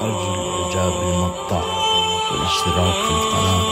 أرجو الإعجاب بالمقطع والاشتراك في القناة.